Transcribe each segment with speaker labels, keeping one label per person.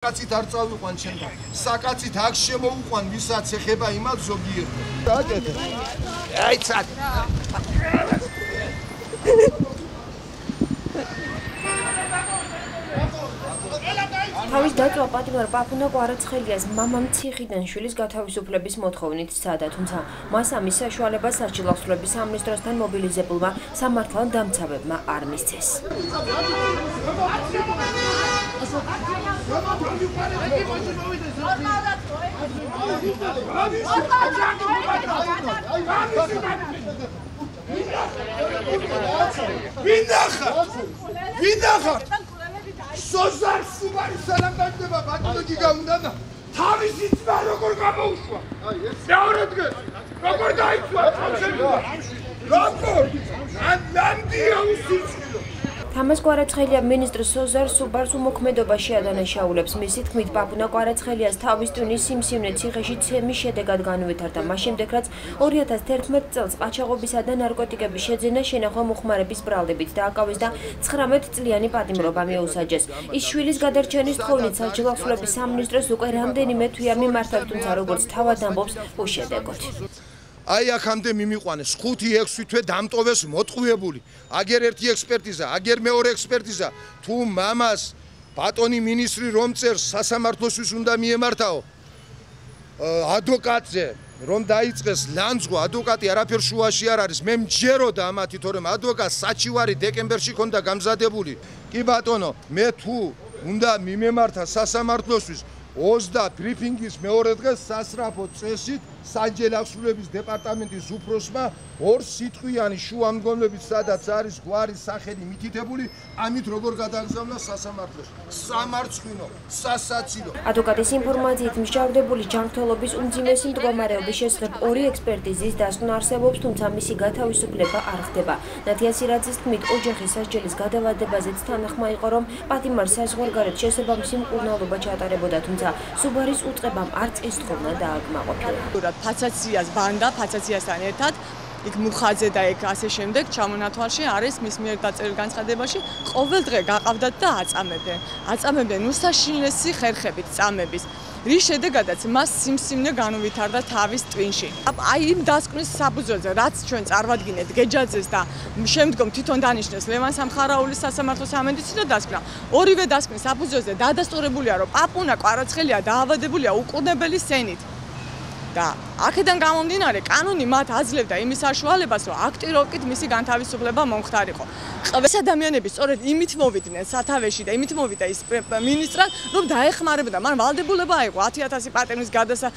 Speaker 1: საკაცით არ წავიყვან ჩემთან. საკაცით აქ შემოუყვან, ვისაც ეხება იმათ ზოგიერთი. აკეთე. აი ცად.
Speaker 2: თავის დაწვა პატიმარ პაპუნა კვარაცხელიას მამამ ციხიდან შვილის გათავისუფლების მოთხოვნით სცადა, თუმცა მას ამის საშუალება საჭილავსრების სამინისტროსთან მობილიზებულმა სამართალ დამცავებმა არ მისცეს.
Speaker 1: ვინდა ხარ? სოზარ სუბარი სალამ დაგდება ბატონო გიგაუნდა და თავისი ძმა როგორ გამოუშვა? აი ეს მეორე დღეს როგორ დაიცვა? როგორ? ან ნამდია უსიცხილო
Speaker 2: თამას კვარაცხელია მინისტრ სოზარ სუბარს უმოქმედობაში ადანაშაულებს. მისი თქმით, პაპუნა კვარაცხელიას თავის ტვინის სიმსივნე ციხეში ცემის შედეგად განუვითარდა. მას შემდეგ, რაც 2011 წელს ყაჩაღობისა და ნარკოტიკების შეძენა შენახვა მოხმარების ბრალდებით დააკავეს და 19 წლიანი პატიმრობა მიუსაჯეს. ის შვილის გადარჩენის თხოვნით საჯელახსულების სამინისტროს უკვე რამდენიმე თვეა მიმართა, თუმცა როგორც თავად ამბობს, უშედეგოდ.
Speaker 1: აი აქამდე მიმიყვანეს 5-6 თვე დამტოვეს მოტყუებული. აგერ ერთი ექსპერტიზა, აგერ მეორე ექსპერტიზა. თუ მამას ბატონი მინისტრი რომ წერს სასამართლოსთვის უნდა მიემართაო. ადვოკატზე რომ დაიწყეს ლანძღვა, ადვოკატი არაფერ შუაში არ არის. მე მჯეროდა ამათი, თორემ ადვოკატ საჩივარი დეკემბერში ქონდა გამზადებული. კი ბატონო, მე თუ უნდა მიმემართა სასამართლოსთვის 20 ბრიფინგის მეორე დღეს სასრაფო წესით საჯელახსრულების დეპარტამენტის უფროსმა ორ სიტყვიანი შუამდგომლებით სადაც არის გვარი სახელი მითითებული ამით როგორ გადაგზავნა სასამართლოს? სამარცხინო სასაცილო.
Speaker 2: ადვოკატის ინფორმაციით მსჯავრდებული ჯანმრთელობის უმძიმესი მდგომარეობის შესახებ ორი ექსპერტიზის დასკვნა არსებობს თუმცა მისი გათავისუფლება არ ხდება. ნათია სირაძის თქმით ოჯახის სასჯელის გადავადებაზეც თანახმა იყო რომ პატიმარ საზღვარგარეთ შესაბამისი მკურნალობა ჩატარებოდა თუმცა სუბარის უწყებამ არც ეს თხოვნა დააკმაყოფილა
Speaker 3: ფაცაციას ბანდა ფაცაციასთან ერთად იქ მუხაძე და იქ ასე შემდეგ ჩამონათვალში არის მის მიერ დაწერილ განცხადებაში ყოველ დღე გაყავდათ და აწამებდნენ. აწამებდნენ უსაშინლესი ხერხებით წამების. რის შედეგადაც მას სიმსივნე განუვითარდა თავის ტვინში. აი იმ დასკვნის საბუძველზე რაც ჩვენ წარმადგინეთ გეჯაძეს და შემდგომ თვითონ დანიშნეს ლევან სამხარაულის სასამართლო სამედიცინო დასკვნა ორივე დასკვნის საბუძველზე დადასტურებულია რომ პაპუნა კვარაცხელია დაავადებულია უკუნებელი სენით და აქედან გამომდინარე კანონი მათ აძლევდა იმის საშუალებას რომ აქტიროვკით მისი განთავისუფლება მომხდარიყო. ყველა ადამიანები სწორედ იმით მოვიდნენ სათავეში და იმით მოვიდა ის მინისტრად რომ დაეხმარებოდა მან ვალდებულება აიღო 10000 პატრონის გადასა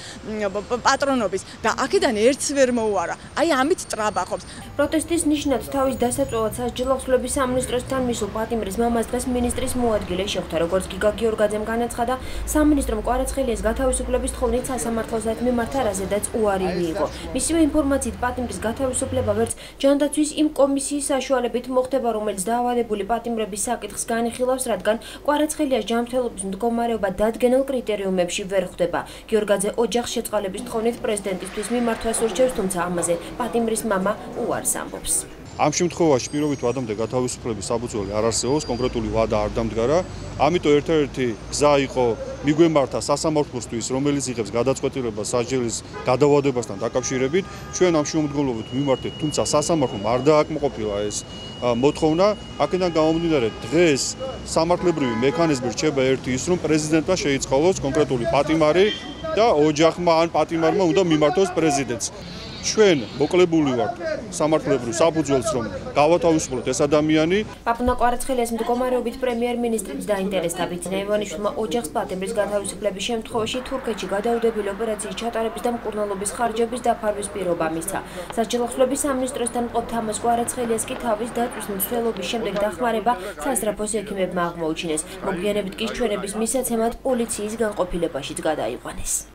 Speaker 3: პატრონობის და აქედან ერთს ვერ მოუარა. აი ამით ტრაბახობს.
Speaker 2: პროტესტის ნიშნად თავის დასაწვევად სასჯელოსლების სამინისტროსთან მისულ პატიმრის მამას დღეს მინისტრის მოადგილე შეხვდა როგორც გიგა გიორგაძემ განაცხადა სამინისტრო მკვარაცხელიას გათავისუფლების თხოვნით სასამართლოსთან მიმართა რაზედაც უარი მიიღო. მისივე ინფორმაციით პატიმრის გათავისუფლება ვერც ჯანდაცვის იმ კომისიის საშუალებით მოხდება, რომელიც დაავადებული პატიმრების საკითხს განიხილავს, რადგან კვარაცხელიას ჯანმრთელობის მდგომარეობა დადგენილ კრიტერიუმებში ვერ ხვდება. გიორგაძე ოჯახს შეწყალების თხოვნით პრეზიდენტისთვის მიმართვას ურჩევს, თუმცა ამაზე პატიმრის მამა უარს ამბობს.
Speaker 4: ამ შემთხვევაში პირობით ვადამდე გათავისუფლების საფუძველი არ არსებობს, კონკრეტული ვადა არ დამდგარა. ამიტომ ერთ-ერთი გზა იყო მიგვემართა სასამართლოსთვის, რომელიც იღებს გადაწყვეტილებას საჯელის გადავადებასთან დაკავშირებით. ჩვენ ამ შემოდგომობით მიმართეთ, თუმცა სასამართლომ არ დააკმაყოფილა ეს მოთხოვნა. აქედან გამომდინარე, დღეს სამართლებრივი მექანიზმი რჩება ერთი ის, რომ პრეზიდენტმა შეიწყალოს კონკრეტული პატიმარი და ოჯახმა ან პატიმარმა უნდა მიმართოს პრეზიდენტს. ჩვენ მოკლებული ვართ სამართლებრივ საფუძველს რომ გავათავისუფლოთ ეს ადამიანი.
Speaker 2: პაპუნა კვარაცხელიას მდგომარეობით პრემიერ-მინისტრიც დაინტერესდა ბიძინა ივანიშვილმა ოჯახს პატიმრის გათავისუფლების შემთხვევაში თურქეთში გადაუდებელი ოპერაციის ჩატარების და მკურნალობის ხარჯების დაფარვის პირობა მისცა. სასჯელოსლების სამინისტროსთან მყოფ თამას კვარაცხელიას კი თავის დაწვის მცველობის შემდეგ დახმარება სასწრაფოს ექიმებმა აღმოუჩინეს. მოგვიანებით კი ჩვენების მისაცემად პოლიციის განყოფილებაშიც გადაიყვანეს.